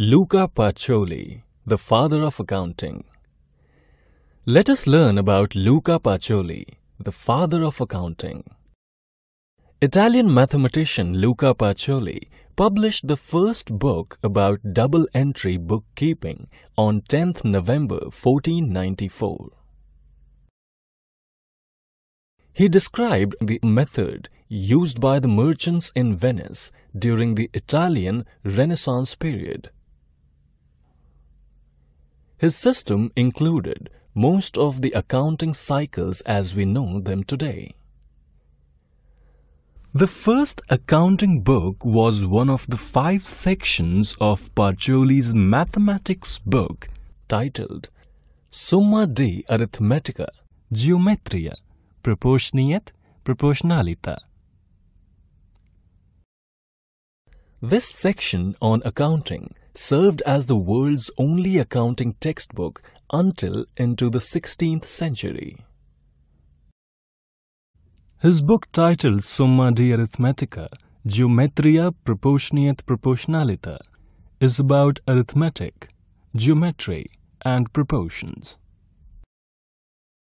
Luca Pacioli, the father of accounting. Let us learn about Luca Pacioli, the father of accounting. Italian mathematician Luca Pacioli published the first book about double entry bookkeeping on 10th November 1494. He described the method used by the merchants in Venice during the Italian Renaissance period. His system included most of the accounting cycles as we know them today. The first accounting book was one of the five sections of Pacioli's mathematics book titled Summa de Arithmetica, Geometria, Proportioni et, Proportionalita. This section on accounting served as the world's only accounting textbook until into the 16th century. His book titled Summa de Arithmetica, Geometria Proportioni et Proportionalita is about arithmetic, geometry, and proportions.